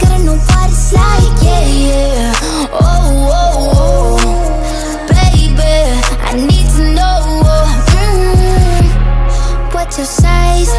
gotta know what it's like, yeah, yeah Oh, oh, oh Baby, I need to know mm -hmm. What's your size?